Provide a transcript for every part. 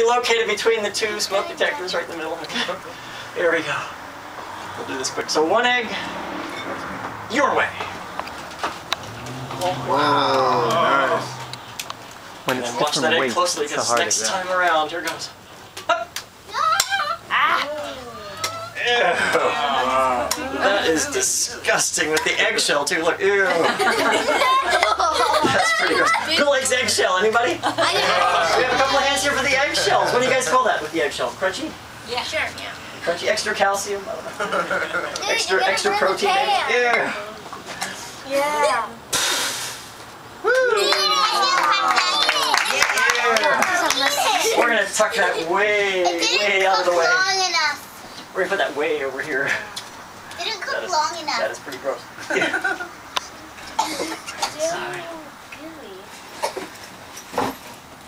strategically located between the two smoke detectors right in the middle. there we go. We'll do this quick. So one egg, your way. Wow. When it's And watch that egg weights, closely it's so because next time around, here goes. That is disgusting with the eggshell too. Look, ew. That's pretty gross. Who likes eggshell? Anybody? We have a couple of hands here for the eggshells. What do you guys call that with the eggshell? Crunchy? Yeah. Sure. Yeah. Crunchy? Extra calcium? I don't know. Extra, extra protein? Ew. Yeah. We're gonna tuck that way, way out of the way. long enough. We're gonna put that way over here. Didn't cook is, long enough. is pretty gross.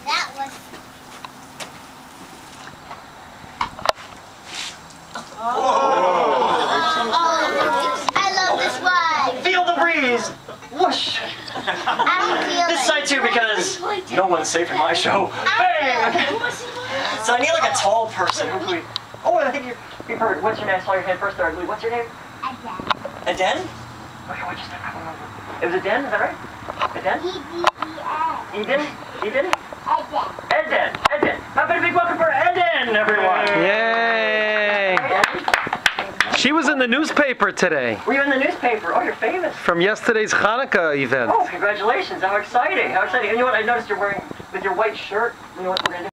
That was. Oh, I love this one. Feel breeze. Whoosh. I don't This side too because no one's safe in my show. Bang! So I need like a tall person. Who? Oh, I think you're. You've heard. What's your name? I saw your hand first there. I believe. What's your name? Aden? Aden? Okay, what's your name? It was Aden, is that right? Aden? Eden? Eden? Eden. Eden. How about a big welcome for Eden, everyone? Yay! She was in the newspaper today Were you in the newspaper? Oh, you're famous. from yesterday's Hanukkah event. Oh, congratulations. How exciting. How exciting. And you know what? I noticed you're wearing, with your white shirt, you know what we're going to